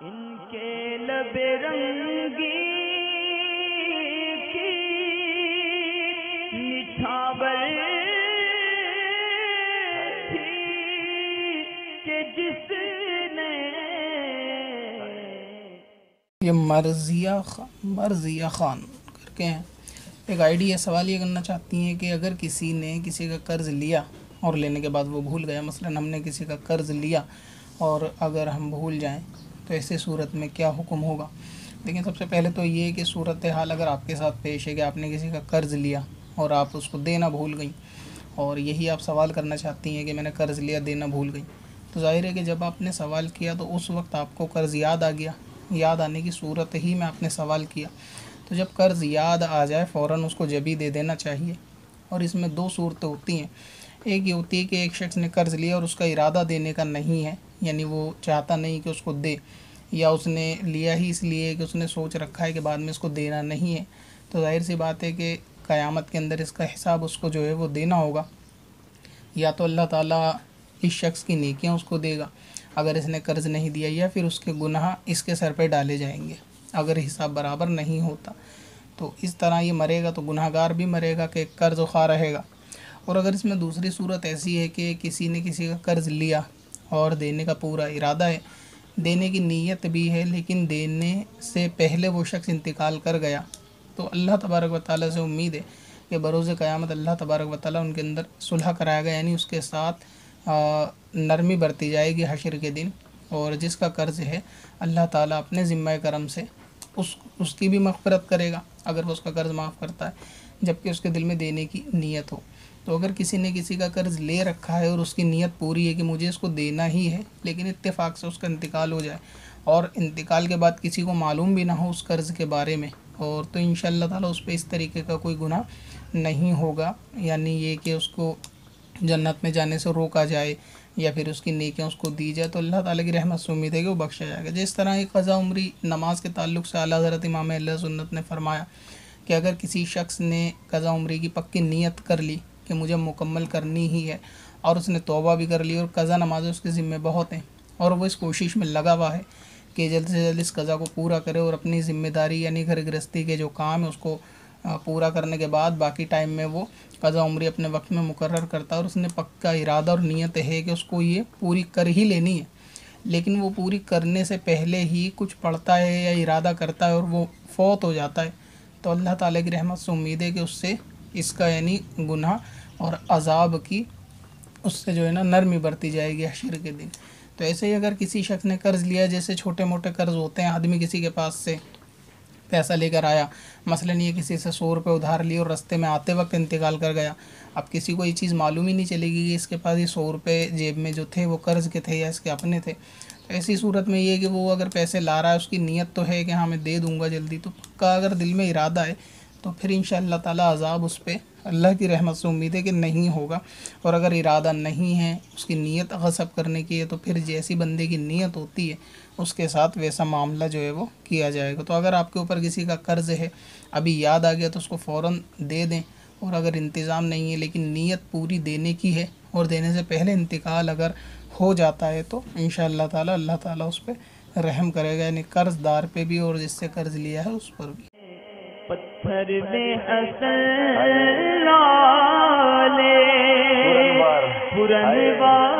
ان کے لب رنگی کی تھی کہ جس نے یہ مرضیہ خان مرضیہ خان کر کے ہیں۔ ایک آئی ڈی یہ سوال یہ کرنا چاہتی ہیں کہ اگر کسی نے کسی کا قرض لیا اور لینے کے بعد وہ بھول گیا، مثلا ہم نے کسی کا قرض لیا اور اگر ہم بھول جائیں تو ایسے صورت میں کیا حکم ہوگا؟ لیکن سب سے پہلے تو یہ کہ صورت حال اگر آپ کے ساتھ پیش ہے کہ آپ نے کسی کا قرض لیا اور آپ اس کو دینا بھول گئیں، اور یہی آپ سوال کرنا چاہتی ہیں کہ میں نے قرض لیا، دینا بھول گئی تو ظاہر ہے کہ جب آپ نے سوال کیا تو اس وقت آپ کو قرض یاد آ گیا۔ یاد آنے کی صورت ہی میں آپ نے سوال کیا۔ تو جب قرض یاد آ جائے، فوراً اس کو جبھی دے دینا چاہیے۔ اور اس میں دو صورتیں ہوتی ہیں۔ ایک یہ ہوتی ہے کہ ایک شخص نے قرض لیا اور اس کا ارادہ دینے کا نہیں ہے۔ یعنی وہ چاہتا نہیں کہ اس کو دے یا اس نے لیا ہی اس لیے کہ اس نے سوچ رکھا ہے کہ بعد میں اس کو دینا نہیں ہے۔ تو ظاہر سی بات ہے کہ قیامت کے اندر اس کا حساب اس کو جو ہے وہ دینا ہوگا۔ یا تو اللہ تعالیٰ اس شخص کی نیکیاں اس کو دے گا۔ اگر اس نے قرض نہیں دیا یا پھر اس کے گناہ اس کے سر پہ ڈالے جائیں گے۔ اگر حساب برابر نہیں ہوتا تو اس طرح یہ مرے گا تو گناہ گار بھی مرے گا کہ قرض خواہ رہے گا۔ اور اگر اس میں دوسری صورت ایسی ہے کہ کسی نے کسی کا قرض لیا اور دینے کا پورا ارادہ ہے۔ دینے کی نیت بھی ہے، لیکن دینے سے پہلے وہ شخص انتقال کر گیا۔ تو اللہ تبارک و تعالیٰ سے امید ہے کہ بروز قیامت اللہ تبارک و تعالیٰ ان کے اندر صلح کرائے گا یعنی اس کے ساتھ نرمی برتی جائے گی حشر کے دن۔ اور جس کا قرض ہے، اللہ تعالیٰ اپنے ذمہ کرم سے اس اس کی بھی مغفرت کرے گا، اگر وہ اس کا قرض معاف کرتا ہے، جبکہ اس کے دل میں دینے کی نیت ہو۔ تو اگر کسی نے کسی کا قرض لے رکھا ہے اور اس کی نیت پوری ہے کہ مجھے اس کو دینا ہی ہے، لیکن اتفاق سے اس کا انتقال ہو جائے اور انتقال کے بعد کسی کو معلوم بھی نہ ہو اس قرض کے بارے میں، اور تو ان شاء اللہ تعالیٰ اس پہ اس طریقے کا کوئی گناہ نہیں ہوگا۔ یعنی یہ کہ اس کو جنت میں جانے سے روکا جائے یا پھر اس کی نیکیاں اس کو دی جائے، تو اللہ تعالیٰ کی رحمت سے امید ہے کہ وہ بخشا جائے گا۔ جس طرح ایک قضا عمری نماز کے تعلق سے اعلیٰ حضرت امام اللہ سنت نے فرمایا کہ اگر کسی شخص نے قضا عمری کی پکی نیت کر لی کہ مجھے مکمل کرنی ہی ہے اور اس نے توبہ بھی کر لی اور قضا نمازیں اس کے ذمے بہت ہیں اور وہ اس کوشش میں لگا ہوا ہے کہ جلد سے جلد اس قضا کو پورا کرے اور اپنی ذمہ داری یعنی گھر گرہستی کے جو کام ہے اس کو پورا کرنے کے بعد باقی ٹائم میں وہ قضا عمری اپنے وقت میں مقرر کرتا ہے اور اس نے پکا ارادہ اور نیت ہے کہ اس کو یہ پوری کر ہی لینی ہے۔ لیکن وہ پوری کرنے سے پہلے ہی کچھ پڑھتا ہے یا ارادہ کرتا ہے اور وہ فوت ہو جاتا ہے۔ تو اللہ تعالیٰ کی رحمت سے امید ہے کہ اس سے اس کا یعنی گناہ اور عذاب کی اس سے جو ہے نا نرمی برتی جائے گی حشر کے دن۔ تو ایسے ہی اگر کسی شخص نے قرض لیا، جیسے چھوٹے موٹے قرض ہوتے ہیں، آدمی کسی کے پاس سے پیسہ لے کر آیا، مثلا یہ کسی سے سو روپے ادھار لیے اور رستے میں آتے وقت انتقال کر گیا، اب کسی کو یہ چیز معلوم ہی نہیں چلے گی کہ اس کے پاس یہ سو روپے جیب میں جو تھے وہ قرض کے تھے یا اس کے اپنے تھے۔ تو ایسی صورت میں یہ ہے کہ وہ اگر پیسے لا رہا ہے، اس کی نیت تو ہے کہ ہاں میں دے دوں گا جلدی، تو پکا اگر دل میں ارادہ ہے، تو پھر ان شاء اللہ تعالیٰ عذاب اس پہ اللہ کی رحمت سے امید ہے کہ نہیں ہوگا اور اگر ارادہ نہیں ہے اس کی نیت غصب کرنے کی ہے تو پھر جیسی بندے کی نیت ہوتی ہے اس کے ساتھ ویسا معاملہ جو ہے وہ کیا جائے گا۔ تو اگر آپ کے اوپر کسی کا قرض ہے، ابھی یاد آ گیا تو اس کو فوراً دے دیں اور اگر انتظام نہیں ہے لیکن نیت پوری دینے کی ہے اور دینے سے پہلے انتقال اگر ہو جاتا ہے تو ان شاء اللہ تعالیٰ اللہ تعالیٰ اس پہ رحم کرے گا یعنی قرض دار پہ بھی اور جس سے قرض لیا ہے اس پر بھی۔ پتھر میں اصل لالے۔ پرن